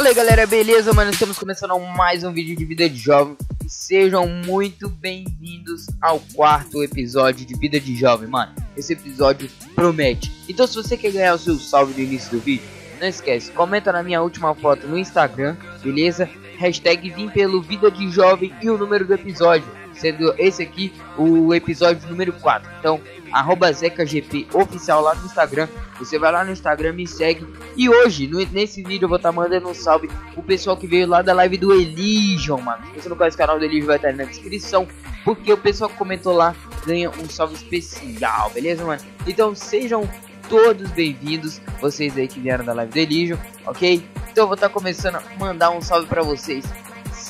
Fala aí galera, beleza? Mano, estamos começando mais um vídeo de Vida de Jovem E sejam muito bem-vindos ao quarto episódio de Vida de Jovem Mano, esse episódio promete Então se você quer ganhar o seu salve no início do vídeo Não esquece, comenta na minha última foto no Instagram, beleza? Hashtag vim pelo Vida de Jovem e o número do episódio Sendo esse aqui o episódio número 4 Então arroba ZecaGP oficial lá no Instagram. Você vai lá no Instagram, me segue. E hoje, no, nesse vídeo, eu vou estar tá mandando um salve o pessoal que veio lá da live do Elysium, mano. Se você não conhece o canal do Elysium, vai estar tá na descrição. Porque o pessoal que comentou lá ganha um salve especial, beleza, mano? Então sejam todos bem-vindos, vocês aí que vieram da live do Elysium, ok? Então eu vou estar tá começando a mandar um salve pra vocês.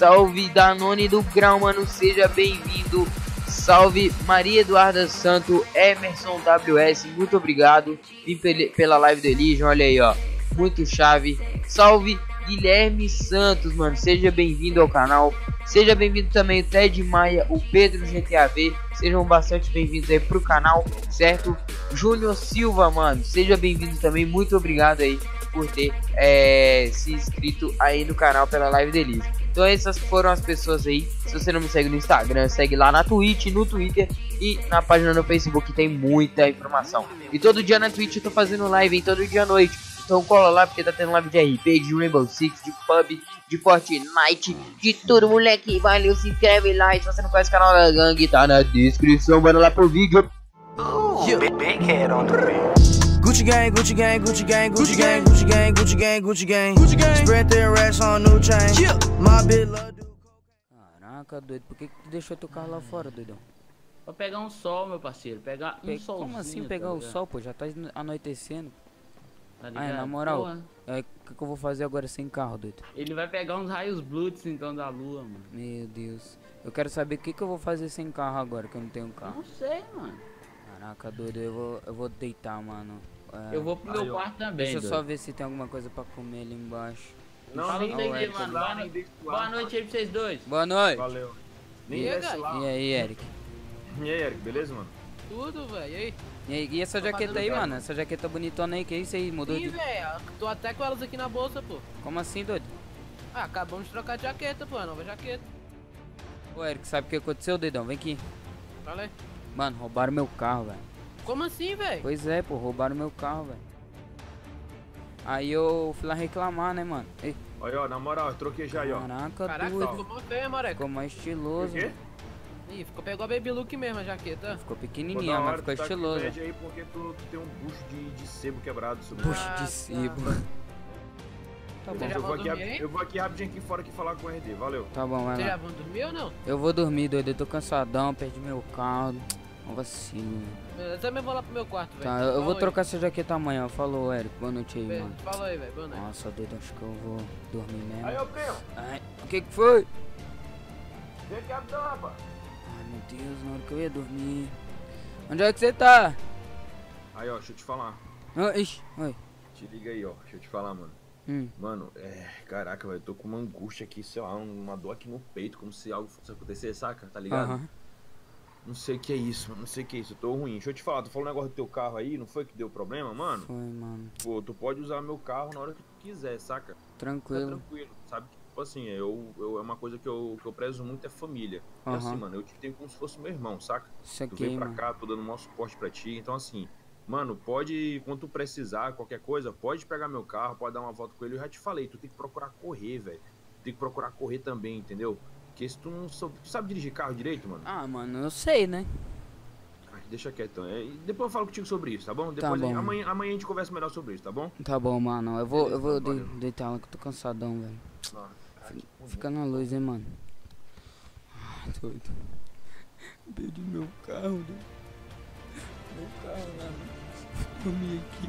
Salve Danone do Grau, mano, seja bem-vindo Salve Maria Eduarda Santo, Emerson WS, muito obrigado. Vim pela live do Elysium, olha aí, ó. Muito chave. Salve Guilherme Santos, mano. Seja bem-vindo ao canal. Seja bem-vindo também o Ted Maia, o Pedro GTAV. Sejam bastante bem-vindos aí pro canal, certo? Júnior Silva, mano. Seja bem-vindo também. Muito obrigado aí por ter é, se inscrito aí no canal pela live deles. Então essas foram as pessoas aí. Se você não me segue no Instagram, segue lá na Twitch, no Twitter e na página no Facebook tem muita informação. E todo dia na Twitch eu tô fazendo live, hein? Todo dia à noite. Então cola lá porque tá tendo live de RP, de Rainbow Six, de PUB, de Fortnite, de tudo, moleque. Valeu, se inscreve lá. E se você não conhece o canal da gangue, tá na descrição. Bora lá pro vídeo. Oh, the Gucci gang, Gucci gang, Gucci gang, Gucci gang, Gucci gang, Gucci gang, Gucci gang, Gucci gang. Spread their racks on new chain. My bitch love do Caraca, doido, por que, que tu deixou teu carro lá fora, doidão? Pra pegar um sol, meu parceiro, pegar um Pe solzinho. Como assim pegar tá o sol, pô? Já tá anoitecendo. Tá ah, é, na moral, o é, que, que eu vou fazer agora sem carro, doido? Ele vai pegar uns raios bluts então da lua, mano. Meu Deus. Eu quero saber o que, que eu vou fazer sem carro agora, que eu não tenho carro. Não sei, mano. Caraca, doido, eu vou, eu vou deitar, mano. É... Eu vou pro meu quarto também. Deixa eu só ver se tem alguma coisa pra comer ali embaixo. Não, Fala nem aí, mano. Boa, no... Boa noite aí pra vocês dois. Boa noite. Valeu. Nem e, aí, e aí, Eric? E aí, Eric, beleza, mano? Tudo, velho. E aí? E, aí, e essa jaqueta aí, mano? Essa jaqueta bonitona aí, que é isso aí? Mudou Sim, de... velho. Tô até com elas aqui na bolsa, pô. Como assim, doido? Ah, acabamos de trocar de jaqueta, pô. Nova jaqueta. Ô, Eric, sabe o que aconteceu, doidão? Vem aqui. Fala aí. Mano, roubaram meu carro, velho. Como assim, velho? Pois é, pô. Roubaram meu carro, velho. Aí eu fui lá reclamar, né, mano? Ei. Olha, ó, na moral, eu troquei já aí, ó. Caraca, Caraca, doido. ficou mó feio, Mareca. Ficou mais estiloso. Por quê? Ih, ficou, pegou a baby look mesmo a jaqueta. Ficou pequenininha, mas ficou tá estiloso. aí porque tu, tu, tem um bucho de, de sebo quebrado. Sobre bucho ah, de sebo. Tá bom. Eu vou, aqui, eu vou aqui rapidinho aqui fora aqui falar com o RD, valeu. Tá bom, vai Vocês já vão dormir ou não? Eu vou dormir, doido. Eu tô cansadão, perdi meu carro. Um vacilo. Eu também vou lá pro meu quarto, velho. Tá, eu, eu vou trocar essa jaqueta amanhã. Falou, Eric. Boa noite aí, Beijo. mano. Falou aí, velho. Boa noite. Nossa, doido, acho que eu vou dormir mesmo. Aí, ô primo. Ai, o que que foi? Vem aqui rapidão, rapaz. Ai, meu Deus, na hora que eu ia dormir. Onde é que você tá? Aí, ó, deixa eu te falar. Ah, ixi, oi. Te liga aí, ó. Deixa eu te falar, mano. Hum. Mano, é. Caraca, velho. Eu tô com uma angústia aqui, sei lá, uma dor aqui no peito, como se algo fosse acontecer, saca? Tá ligado? Aham. Não sei o que é isso, não sei o que é isso, eu tô ruim. Deixa eu te falar, tu falou um negócio do teu carro aí, não foi que deu problema, mano? Foi, mano. Pô, tu pode usar meu carro na hora que tu quiser, saca? Tranquilo. Fica tranquilo, sabe? Tipo assim, eu, eu, é uma coisa que eu, que eu prezo muito é família. Uhum. E assim, mano, eu te tenho como se fosse meu irmão, saca? Isso aqui, tu vem pra mano. cá, tô dando um suporte pra ti. Então, assim, mano, pode, quando tu precisar, qualquer coisa, pode pegar meu carro, pode dar uma volta com ele. Eu já te falei, tu tem que procurar correr, velho. Tem que procurar correr também, entendeu? Porque se tu não soube, tu sabe dirigir carro direito, mano? Ah, mano, eu sei, né? Deixa quieto. É, depois eu falo contigo sobre isso, tá bom? Depois tá bom. Aí, amanhã, amanhã a gente conversa melhor sobre isso, tá bom? Tá bom, mano. Eu vou, eu vou de, deitar lá que eu tô cansadão, velho. Fica na luz, hein, mano. Ah, doido. Perdi meu carro, doido. Meu carro, mano. Dormi aqui.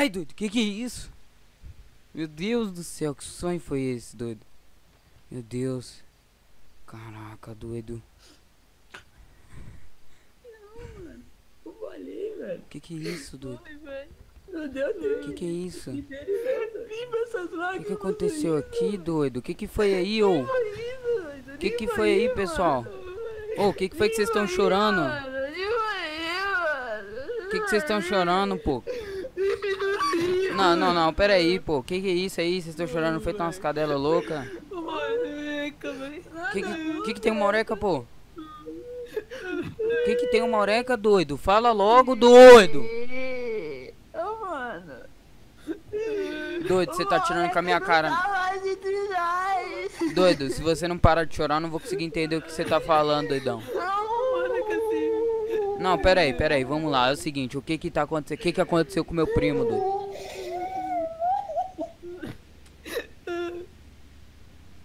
Ai, doido, que que é isso? Meu Deus do céu, que sonho foi esse, doido? Meu Deus. Caraca, doido. Eu falei, velho. Que que é isso, doido? Meu Deus, Deus. Que que é isso? Que, que aconteceu aqui, doido? O que que foi aí, ô? O Que que foi aí, pessoal? Ô, o que que foi que vocês estão chorando? O que que vocês estão chorando, pô? Não, não, não, pera aí, pô. Que que é isso aí? Vocês estão chorando feito umas cadelas loucas? Que que, que que tem uma oreca, pô? Que que tem uma oreca, doido? Fala logo, doido! Ô, mano. Doido, você tá tirando com a minha cara. Doido, se você não parar de chorar, eu não vou conseguir entender o que você tá falando, doidão. Não, pera aí, pera aí, vamos lá. É o seguinte, o que que tá acontecendo? O que que aconteceu com meu primo, doido? O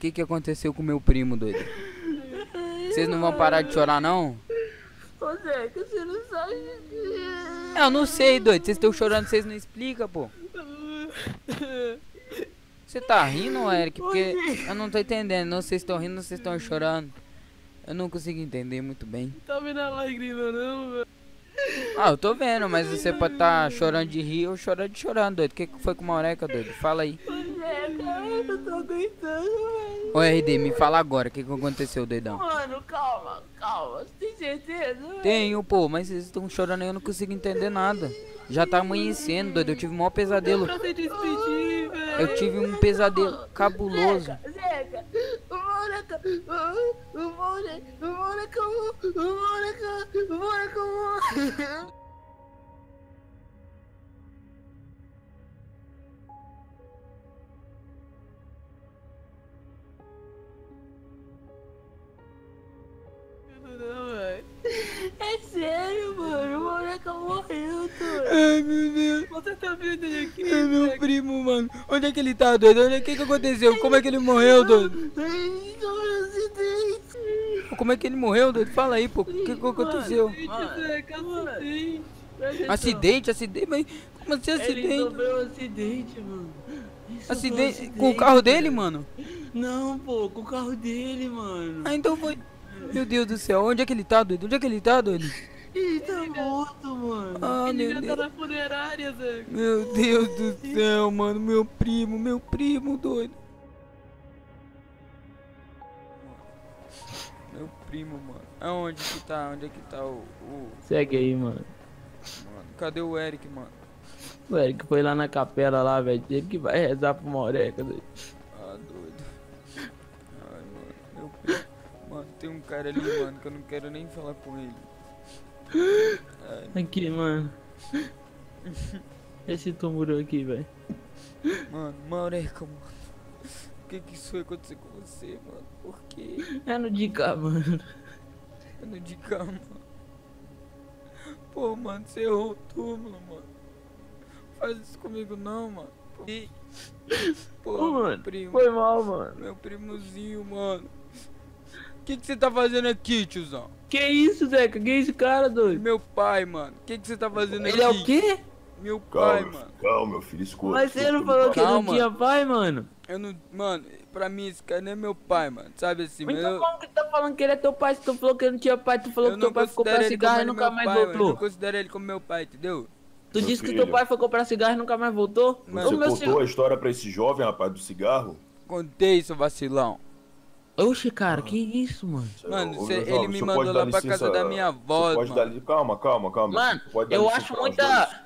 que que aconteceu com meu primo, doido? Vocês não vão parar de chorar, não? Ô, Zeca, você não sabe. Eu não sei, doido. Vocês estão chorando, vocês não explicam, pô. Você tá rindo, Eric? Porque eu não tô entendendo. Não se estão rindo se estão chorando. Eu não consigo entender muito bem. Tá vendo a lágrima não, velho? Ah, eu tô vendo, mas você pode estar chorando de rir ou chorando de chorando, doido. O que que foi com uma oreca, doido? Fala aí. Zeca, eu tô aguentando, velho. Ô, RD, me fala agora. O que que aconteceu, doidão? Mano, calma, calma. Você tem certeza? Tenho, pô, mas vocês estão chorando aí, eu não consigo entender nada. Já tá amanhecendo, doido. Eu tive o maior pesadelo. Se despedir. Eu tive um pesadelo cabuloso. Zeca, Zeca, o Mônaco, o o Mônaco, o Mônaco, o Mônaco, o Mônaco, o Mônaco. Velho. É sério, mano, o Mônaco morreu, Toro. Ai, meu Deus. Você tá vendo ele aqui? É meu primo, mano. Onde é que ele tá, doido? Onde é que, que aconteceu? Como é que ele morreu, doido? Ai, sofreu acidente. Como é que ele morreu, doido? Fala aí, pô. O que, que aconteceu? Mano, Zeca, acidente. Acidente, acidente, mas como assim Ele acidente? sofreu um acidente, mano. Ele sofreu um Acidente com o carro dele, mano? Não, pô, com o carro dele, mano. Ah, então foi. Meu Deus do céu, onde é que ele tá, doido? Onde é que ele tá, doido? Ele tá morto, mano. Ah, Ele meu já tá Deus. na funerária, Zeca. Meu Deus do céu, mano. Meu primo, meu primo, doido. Meu primo, mano. Aonde que tá? Onde é que tá o. o- Segue aí, mano. mano? Cadê o Eric, mano? O Eric foi lá na capela lá, velho. Ele que vai rezar pro Moreca, doido. Tem um cara ali, mano, que eu não quero nem falar com ele. Ai, Aqui, mano. Esse túmulo aqui, velho. mano, Maureca, mano. O que que isso foi acontecer com você, mano? Por quê? É no de cá, mano. Eu não de cama. Pô, mano, você errou o túmulo, mano. Faz isso comigo não, mano. E- Pô, Ô, mano. primo. Foi mal, mano. Meu primozinho, mano. O que que você tá fazendo aqui, tiozão? Que isso, Zeca? Que esse cara, doido? Meu pai, mano. O que que você tá fazendo Ele aqui? é o quê? Meu pai, Calma, mano. calma, meu filho, escuta. Mas você não falou que Calma. não tinha pai, mano? Eu não. Mano, pra mim esse cara não é meu pai, mano. Sabe assim, mas Então eu. como que tu tá falando que ele é teu pai? Se tu falou que ele não tinha pai, tu falou Eu que teu pai ficou ele cigarro e ele nunca mais pai, mano. Eu não voltou. considero ele como meu pai, entendeu? Tu Meu disse que filho. teu pai foi comprar cigarro e nunca mais voltou? Mas Você contou senhor- a história pra esse jovem, rapaz, do cigarro? Contei, seu vacilão. Oxe, cara, que isso, mano? Mano, Ô, cê- meu ele me mandou lá dar pra licença- casa da minha avó, pode mano. dar li- Calma, calma, calma. Mano, Você pode dar eu licença acho muita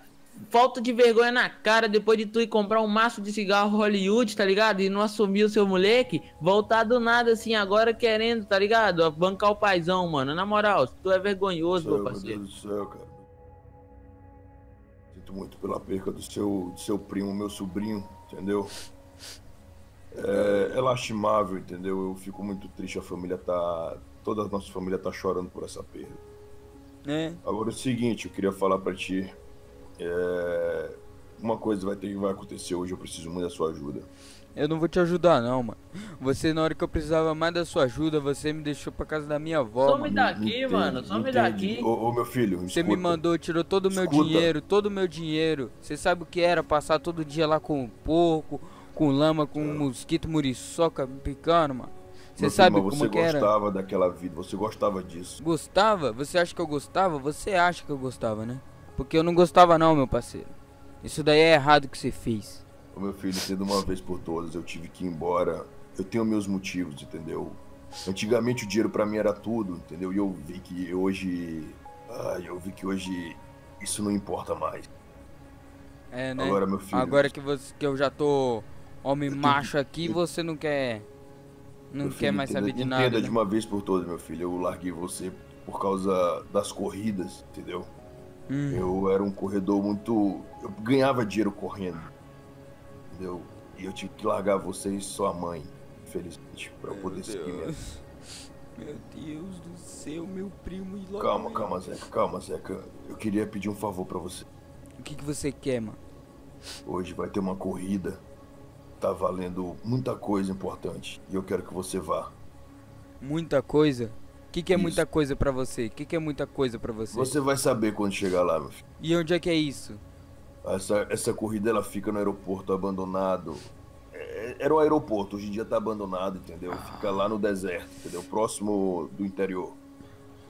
falta de vergonha na cara depois de tu ir comprar um maço de cigarro Hollywood, tá ligado? E não assumir o seu moleque, voltar do nada assim, agora querendo, tá ligado? Bancar o paizão, mano. Na moral, tu é vergonhoso, Céu, meu meu parceiro. Deus do céu, cara. Sinto muito pela perca do seu, do seu primo, meu sobrinho, entendeu? É, é lastimável, entendeu? Eu fico muito triste, a família tá. Toda a nossa família tá chorando por essa perda. né? Agora é o seguinte, eu queria falar pra ti. é, Uma coisa vai ter vai acontecer hoje, eu preciso muito da sua ajuda. Eu não vou te ajudar, não, mano. Você, na hora que eu precisava mais da sua ajuda, você me deixou pra casa da minha avó, Some mano. daqui, Entende, mano. Some daqui. Ô, ô, meu filho, Você me escuta. mandou, tirou todo o meu Escuta. dinheiro, todo o meu dinheiro. Você sabe o que era passar todo dia lá com o porco, com lama, com um mosquito muriçoca picando, mano. Você Meu sabe filho, como você que era? gostava daquela vida, você gostava disso. Gostava? Você acha que eu gostava? Você acha que eu gostava, né? Porque eu não gostava não, meu parceiro. Isso daí é errado que você fez. Ô, meu filho, sendo uma vez por todas, eu tive que ir embora. Eu tenho meus motivos, entendeu? Antigamente o dinheiro pra mim era tudo, entendeu? E eu vi que hoje. Ai, eu vi que hoje isso não importa mais. É, né? Agora, meu filho. Agora que, você, que eu já tô homem macho aqui, você não quer. Não meu quer filho, mais entenda- saber de entenda nada. de né? uma vez por todas, meu filho. Eu larguei você por causa das corridas, entendeu? Hum. Eu era um corredor muito. Eu ganhava dinheiro correndo. Entendeu? E eu tive que largar você e sua mãe, infelizmente, pra eu poder seguir minha Meu Deus do céu, meu primo e logo. Calma, calma, Zeca, calma, Zeca. Eu queria pedir um favor pra você. O que, que você quer, mano? Hoje vai ter uma corrida. Tá valendo muita coisa importante. E eu quero que você vá. Muita coisa? O que, que é Isso. muita coisa pra você? O que, que é muita coisa pra você? Você vai saber quando chegar lá, meu filho. E onde é que é isso? Essa, essa corrida ela fica no aeroporto abandonado. É, Era um aeroporto, hoje em dia tá abandonado, entendeu? Fica lá no deserto, entendeu? Próximo do interior.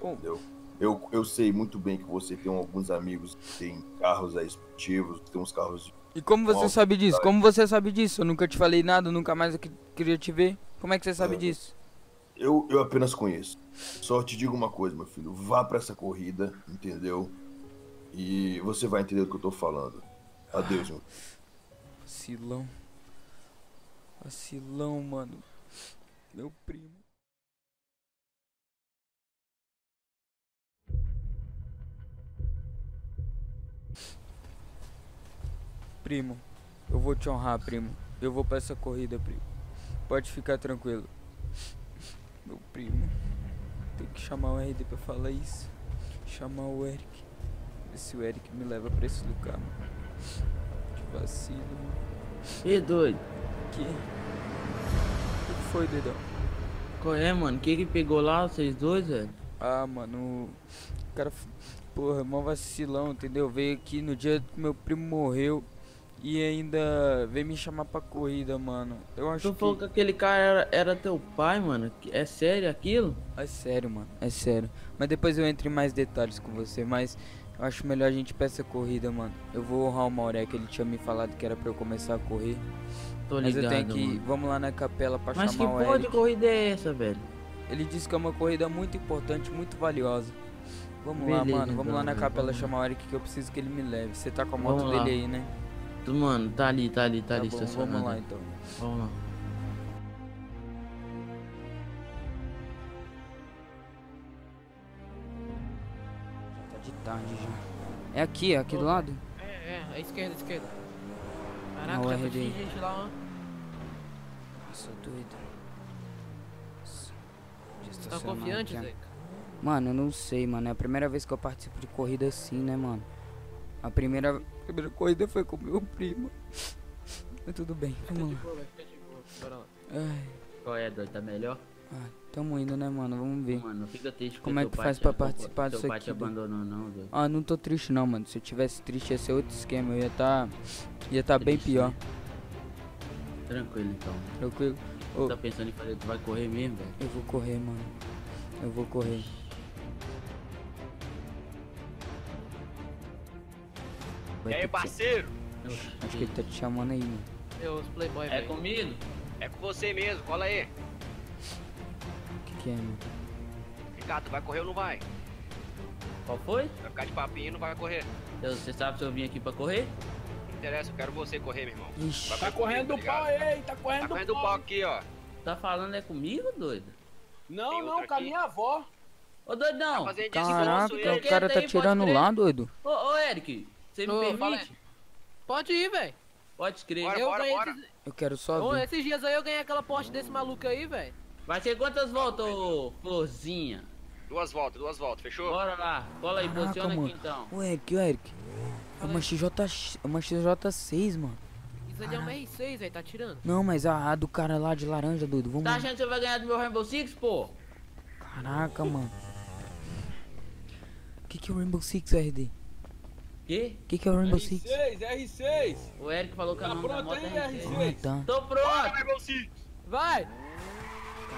Bom. Entendeu? Eu, eu sei muito bem que você tem alguns amigos que tem carros esportivos, tem uns carros. E como você Ó, sabe disso? Como você sabe disso? Eu nunca te falei nada, nunca mais eu que- queria te ver. Como é que você sabe disso? Eu, eu apenas conheço. Só te digo uma coisa, meu filho. Vá pra essa corrida, entendeu? E você vai entender do que eu tô falando. Adeus, meu. Vacilão. Vacilão, mano. Meu primo. Primo, eu vou te honrar, primo. Eu vou pra essa corrida, primo. Pode ficar tranquilo. Meu primo. Tem que chamar o RD pra falar isso. Chamar o Eric. Ver se o Eric me leva pra esse lugar, mano. Que vacilo, mano. E doido. Que? O que foi, dedão? Qual é, mano? Quem que pegou lá, vocês dois, velho? Ah, mano, o cara, porra, mó vacilão, entendeu? Veio aqui no dia que meu primo morreu e ainda veio me chamar pra corrida, mano. Eu acho Tu falou que que... aquele cara era, era teu pai, mano? Que- É sério aquilo? É sério, mano, é sério. Mas depois eu entro em mais detalhes com você, mas eu acho melhor a gente ir pra essa corrida, mano. Eu vou honrar o Mauré, que ele tinha me falado que era pra eu começar a correr. Tô Mas ligado, eu tenho que... mano. Vamos lá na capela pra Mas que chamar o porra de corrida é essa, velho? Ele disse que é uma corrida muito importante, muito valiosa. Vamos lá, Beleza, mano. Vamos lá então, na velho, capela vamos lá. chamar o Eric que eu preciso que ele me leve. Você tá com a moto lá. dele aí, né? Mano, tá ali, tá ali, tá, ali bom, estacionado. vamos lá então. Vamos lá. Tá de tarde já. É aqui, é aqui do lado? É, é, à esquerda, à esquerda. Caraca, já RD. tá gente lá, ó. Nossa, doido. Nossa. De Você tá confiante. Zeca? Mano, eu não sei, mano. É a primeira vez que eu participo de corrida assim, né, mano? A primeira, primeira corrida foi com meu primo. Mas tudo bem, Fica vamos lá. Ai, Qual é, doido? Tá melhor? ai, tamo indo, né, mano? Vamos ver. Mano, fica triste Como é teu que faz pra participar teu disso aqui, te doido? abandonou, não, doido. Ah, não tô triste não, mano. Se eu tivesse triste ia ser outro esquema. Eu ia tá. Ia tá bem Triste, pior. né? Tranquilo, então. Tranquilo? Ô, Tá pensando em fazer, tu vai correr mesmo, velho? eu vou correr, mano. Eu vou correr. E aí, parceiro? Acho que ele tá te chamando aí, mano. Eu, os playboy, É velho. comigo? É com você mesmo, cola aí. O que, que é, mano? Ricardo, vai correr ou não vai? Qual foi? Vai ficar de papinho e não vai correr. Eu- Você sabe se eu vim aqui pra correr? Não interessa, eu quero você correr, meu irmão. Ixi, Vai Tá comigo, correndo tá do pau aí, tá correndo Tá do correndo o pau. pau aqui, ó. Tá falando é comigo, doido? Não, não, com a minha avó. Ô, doidão! Ô, Caraca, o cara tá aí, pode tirando lá, doido. ô, Eric, você me Ô, permite? Pode ir, velho. Pode crer. Bora, Eu bora, ganhei bora. esses... Eu quero só Ô, ver. esses dias aí eu ganhei aquela Porsche desse maluco aí, velho. Vai ser quantas voltas, ô, florzinha? Duas voltas, duas voltas, fechou? Bora lá, cola aí, Caraca, posiciona mano. aqui então. Ô, Eric, ô, Eric. É uma XJ, é uma XJ6, mano. Isso aí é uma R6, velho, tá tirando. Não, mas a, a do cara lá de laranja, doido. Vamos Tá achando que você vai ganhar do meu Rainbow Six, pô? Caraca, mano. O que, que é o Rainbow Six, RD? Quê? O que, que é o Rainbow Six? R6, R6. O Eric falou que é o Tá nome da pronto moto aí, é R6. Ah, R6? tá. Tô pronto! Rainbow Six. Vai!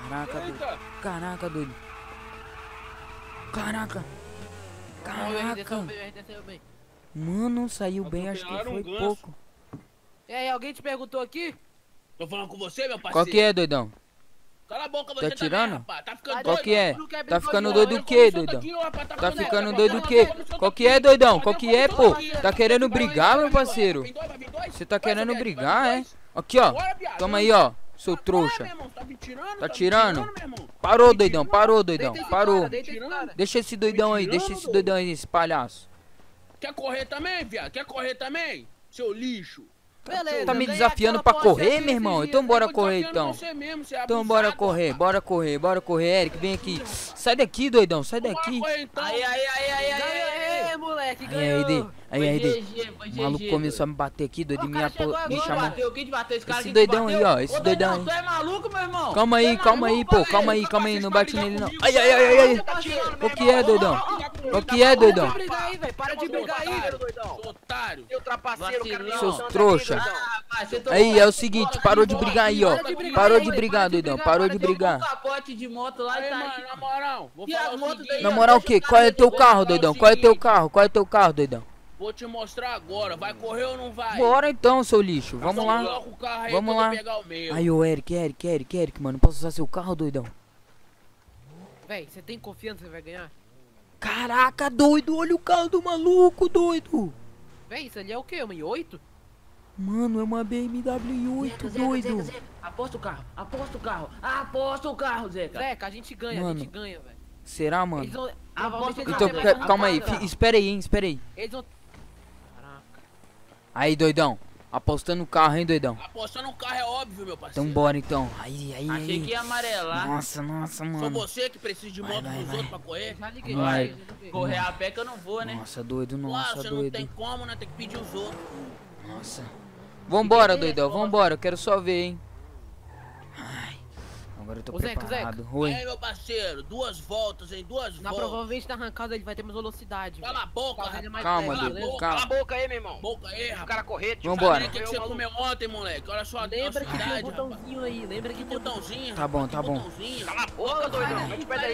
Caraca, doido. Caraca, doido. Caraca. Caraca. bem, o R desceu bem. Mano, saiu bem, acho que foi um pouco. E aí, alguém te perguntou aqui? Tô falando com você, meu parceiro. Qual que é, doidão? Cala a boca, Tá você tirando? também. Tá ficando Qual doido, que é? Quer Tá bigode, ficando doido o quê, doidão? Tá ficando doido o quê? Qual que é, doidão? Qual que é, pô? Tá querendo brigar, meu parceiro? Você tá querendo brigar, é? Aqui, ó. Toma aí, ó. Seu trouxa. Tá tirando? Parou, doidão. Parou, doidão. Parou. Deixa esse doidão aí. Deixa esse doidão aí, esse palhaço. Quer correr também, viado? Quer correr também? Seu lixo. Beleza, Tá me desafiando pra correr, meu irmão? Então bora correr, então. mesmo, é Então bora correr, bora correr, bora correr, Eric, vem aqui. Sai daqui, doidão, sai daqui. então. Aí, aí, aí, aí, aí, aí. Ganhei, moleque, Aí, aí, Dê. ganhou. Aí, aí, Dê. GG, foi O maluco GG, começou a me bater aqui, doido, me, chamou. bateu? Quem te bateu? Esse cara Esse que doidão aí, ó, esse Ô, doidão aí. Tu é maluco, meu irmão? Calma é aí, calma aí, pô, calma aí, calma aí, não bate nele não. Ai, ai, ai, ai, ai. O que é, doidão? O que é, Para doidão? de brigar aí, velho. Para de brigar aí, velho, doidão. Tá otário. Seu trapaceiro, cara. Seus trouxa. você tomou Aí, é o seguinte, parou de brigar aí, ó. Parou de brigar, doidão, parou de brigar. capote de moto lá Aí, tá mano, aqui. na moral, o cara Qual é teu carro, doidão? Qual é teu carro? Qual é teu carro, doidão? Vou te mostrar agora. Vai correr ou não vai? Bora então, seu lixo, vamos lá. Carro aí Vamos que lá. vou pegar o meu. Aí, ô Eric, Eric, Eric, Eric, mano, posso usar seu carro, doidão? Véi, você tem confiança que você vai ganhar? Caraca, doido, olha o carro do maluco, doido. Véi, isso ali é o quê? Uma i8? Mano, é uma BMW 8, Zeca, Zeca, doido. Zeca, Aposta o carro, aposta o carro, aposta o carro, Zeca. Zeca, a gente ganha, a Mano. gente ganha, velho. Será, mano? Eles vão... Aposta o eles Então, vão ter ca- mais calma aí, espera aí, hein, espera aí. Eles vão... Aí, doidão, apostando no carro, hein, doidão? Apostar no carro é óbvio, meu parceiro. Então bora, então. Aí, aí, Achei que ia amarelar. Nossa, nossa, Sou mano. você que precisa de Vai, moto vai, dos vai. outros pra correr. Já liguei, Vai. já liguei. Correr a pé que eu não vou, né? Nossa, doido, Claro, nossa, você não tem doido. como, né? Tem que pedir os outros. Nossa. Vambora, doidão, vambora, eu quero só ver, hein. Ai, agora eu tô Ô, Zeca, preparado. Aí, Oi. meu parceiro, duas voltas, hein? Duas Na, voltas. provavelmente na arrancada ele vai ter mais velocidade, Cala a boca, é mais Calma, beleza? calma. Cala a boca aí, meu irmão. Boca aí, O rapaz. cara correr, tio. Vambora. O que, que você comeu ontem, moleque? Olha só a Lembra que tem um botãozinho aí, lembra que tem um botãozinho, Tá bom, tá bom. Cala a boca, doidão.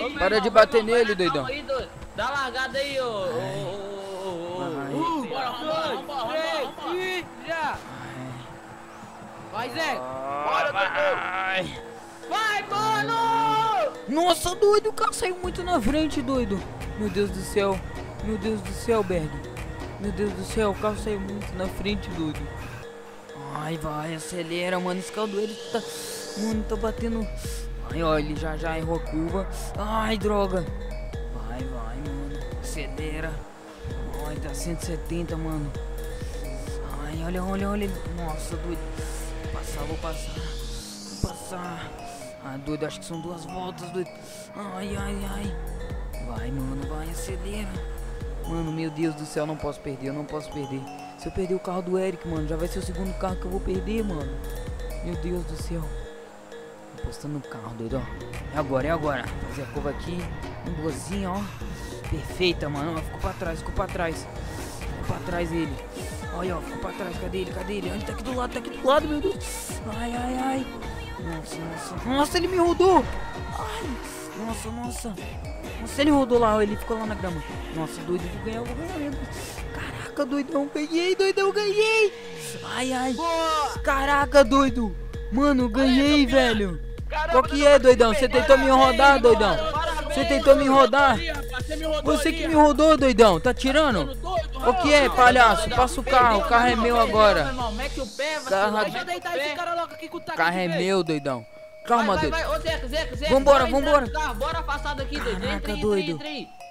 O. Para de bater nele, doidão. Dá largada aí, ô. Bora, vambora, vambora, vambora! Vai, Zé! Bora, doidão. Vai, mano! Nossa, doido, o carro saiu muito na frente, doido. Meu Deus do céu. Meu Deus do céu, Berg. Meu Deus do céu, o carro saiu muito na frente, doido. Ai, vai, acelera, mano. Esse carro ele tá. Mano, tá batendo. Ai, ó, ele já já errou a curva. Ai, droga. Vai, vai, mano. Acelera. Ai, tá 170, mano. Ai, olha, olha, olha. Nossa, doido. Vou passar, vou passar. Vou passar. Ah, doido, acho que são duas voltas, doido. Ai, ai, ai. Vai, mano, vai, acelera. Mano, meu Deus do céu, não posso perder, eu não posso perder. Se eu perder o carro do Eric, mano, já vai ser o segundo carro que eu vou perder, mano. Meu Deus do céu. Apostando no carro, doido, ó. É agora, é agora. Fazer a curva aqui. Um boazinha, ó. Perfeita, mano. Ficou pra trás, ficou pra trás. Ficou pra trás ele. Olha, ó, ficou pra trás. Cadê ele? Cadê ele? Ele tá aqui do lado, tá aqui do lado, meu Deus. Ai, ai, ai. Nossa, nossa. Nossa, ele me rodou. Ai, nossa, nossa. Nossa, ele rodou lá, ele ficou lá na grama. Nossa, doido, vou ganhar, vou ganhar mesmo. Caraca, doidão, ganhei, doidão, ganhei. Ai, ai. Caraca, doido. Mano, ganhei, velho. Qual que é, doidão? Você tentou me rodar, doidão? Você tentou me rodar? Você que me rodou, doidão. Tá tirando? O que é, palhaço? Passa o carro, o carro é meu agora. irmão, mete o pé, vai Carro- Deixa eu deitar esse cara logo aqui com o O taco carro de é meu, doidão. Calma, doido. vai, vai. Ô, Zeca, Zeca, Zeca. Vambora, vambora. Bora afastar daqui, doido. Caraca, Entra aí, doido.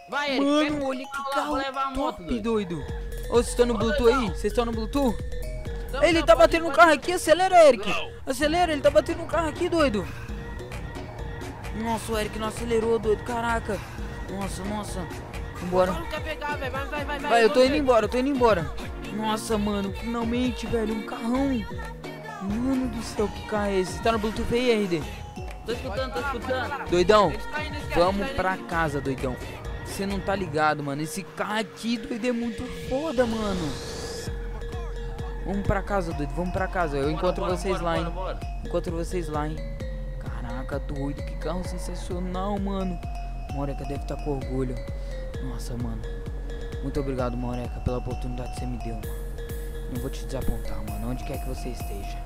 Vai, Eric. pega Mano, olha que carro top, doido. Ô, vocês estão no Bluetooth aí? Vocês estão no Bluetooth? Então, Ele tá batendo no carro aqui, acelera, Eric. Acelera, ele tá batendo no carro aqui, doido. Nossa, o Eric não acelerou, doido. Caraca. Nossa, nossa. Vambora. Pegar. Vai, vai, vai. Vai, eu tô indo embora, eu tô indo embora. Nossa, mano, finalmente, velho, um carrão. Mano do céu, que carro é esse? Tá no Bluetooth aí, RD? Tô escutando, tô escutando. Doidão, tá indo, vamos tá pra casa, doidão. Você não tá ligado, mano. Esse carro aqui, doido, é muito foda, mano. Vamos pra casa, doido, vamos pra casa. Eu encontro Bora, vocês bora, lá, hein. Encontro vocês lá, hein. Caraca, doido, que carro sensacional, mano. Moreca deve estar com orgulho. Nossa, mano. Muito obrigado, Moreca, pela oportunidade que você me deu, mano. Não vou te desapontar, mano, onde quer que você esteja.